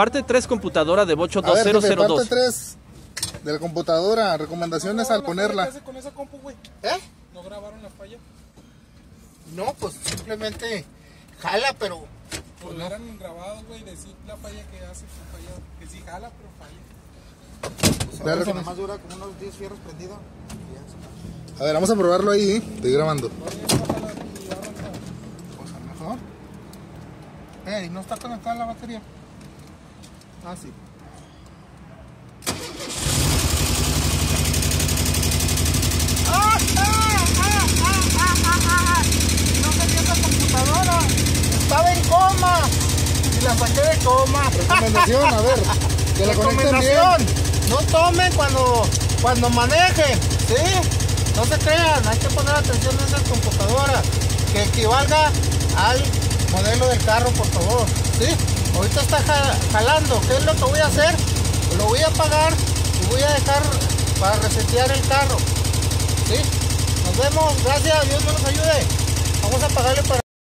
Parte 3 computadora de Bocho A ver, jefe, 2002. parte 3 de la computadora. Recomendaciones al ponerla. ¿Qué hace con esa compu, güey? ¿Eh? ¿No grabaron la falla? No, pues simplemente jala, pero Pues hubieran grabado, güey, decir la falla que hace que falla. Que sí jala, pero falla. pues, Dale, a con- nomás dura como unos 10 fierros prendidos. A ver, vamos a probarlo ahí. Estoy grabando. Pues a lo mejor. Eh, ¿y no está conectada la batería? Ah, sí. ¡Ah, ah, ah, ah, ah, ah, ah! No tenía esa computadora. Estaba en coma. Y la saqué de coma. Recomendación, a ver. Que la conecten bien. Recomendación, no tomen cuando, cuando manejen, ¿sí? No se crean, hay que poner atención en esas computadoras, que equivalga al modelo del carro, por favor, ¿sí? Ahorita está ja- jalando, ¿qué es lo que voy a hacer? Lo voy a apagar y voy a dejar para resetear el carro, ¿sí? Nos vemos, gracias, Dios nos ayude.